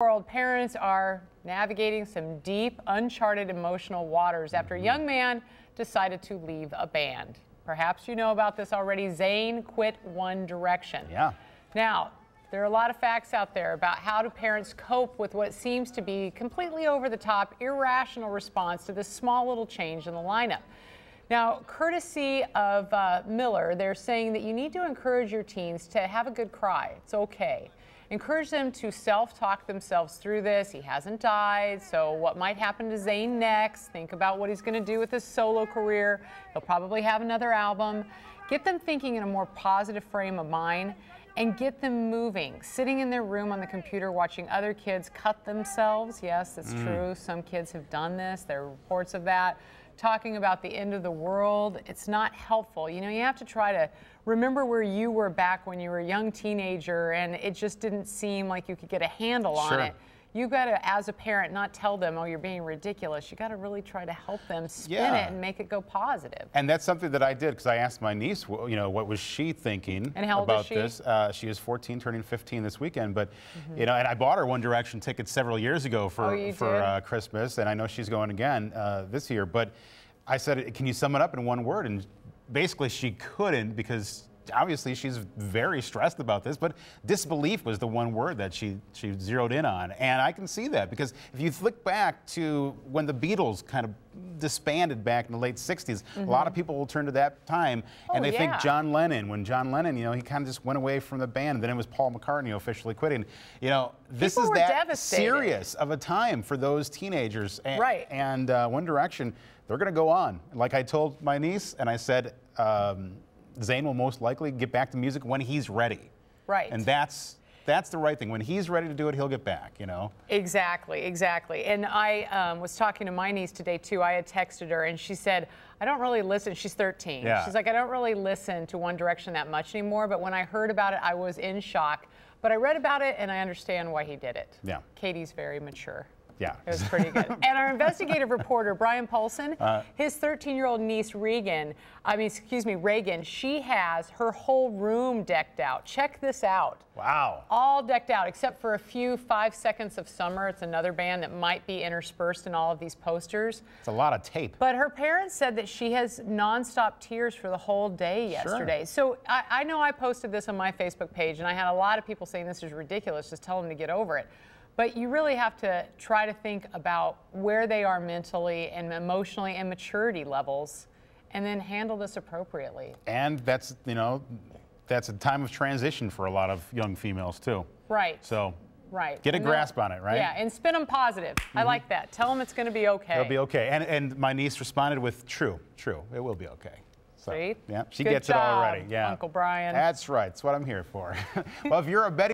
world parents are navigating some deep, uncharted emotional waters after a young man decided to leave a band. Perhaps you know about this already. Zayn quit One Direction. Yeah. Now, there are a lot of facts out there about how do parents cope with what seems to be completely over the top, irrational response to this small little change in the lineup. Now, courtesy of uh, Miller, they're saying that you need to encourage your teens to have a good cry. It's okay. Encourage them to self-talk themselves through this. He hasn't died, so what might happen to Zayn next? Think about what he's going to do with his solo career. He'll probably have another album. Get them thinking in a more positive frame of mind and get them moving. Sitting in their room on the computer watching other kids cut themselves. Yes, that's mm. true. Some kids have done this. There are reports of that talking about the end of the world. It's not helpful. You know, you have to try to remember where you were back when you were a young teenager and it just didn't seem like you could get a handle sure. on it you got to, as a parent, not tell them, oh, you're being ridiculous. You got to really try to help them spin yeah. it and make it go positive. And that's something that I did because I asked my niece, you know, what was she thinking about she? this? Uh, she is 14, turning 15 this weekend. But, mm -hmm. you know, and I bought her One Direction tickets several years ago for, oh, for uh, Christmas, and I know she's going again uh, this year. But I said, can you sum it up in one word? And basically she couldn't because obviously she's very stressed about this, but disbelief was the one word that she, she zeroed in on. And I can see that because if you look back to when the Beatles kind of disbanded back in the late 60s, mm -hmm. a lot of mm-hmm. people will turn to that time oh, and they yeah. think John Lennon, when John Lennon, you know, he kind of just went away from the band and then it was Paul McCartney officially quitting. You know, this people is that devastated. serious of a time for those teenagers. And, right. And uh, One Direction, they're going to go on. Like I told my niece, and I said, um, Zayn will most likely get back to music when he's ready. Right. And that's that's the right thing. When he's ready to do it, he'll get back, you know? Exactly, exactly. And I um, was talking to my niece today, too. I had texted her, and she said, I don't really listen. She's 13. Yeah. She's like, I don't really listen to One Direction that much anymore, but when I heard about it, I was in shock. But I read about it, and I understand why he did it. Yeah. Katie's very mature. Yeah. It was pretty good. and our investigative reporter, Bryan Polcyn, uh, his 13 year old niece, Regan, I mean, excuse me, Reagan, she has her whole room decked out. Check this out. Wow. All decked out, except for a few Five Seconds of Summer. It's another band that might be interspersed in all of these posters. It's a lot of tape. But her parents said that she has nonstop tears for the whole day yesterday. Sure. So I, I know I posted this on my Facebook page, and I had a lot of people saying this is ridiculous. Just tell them to get over it. But you really have to try to think about where they are mentally and emotionally and maturity levels and then handle this appropriately. And that's, you know, that's a time of transition for a lot of young females too. Right. So Right. Get a and grasp on it, right? Yeah, and spin them positive. Mm -hmm. I mm-hmm. like that. Tell them it's going to be okay. It'll be okay. And, and my niece responded with, true, true. It will be okay. So, Yeah, she Good gets job, it already. Yeah. Uncle Bryan. That's right. That's what I'm here for. well, if you're a betting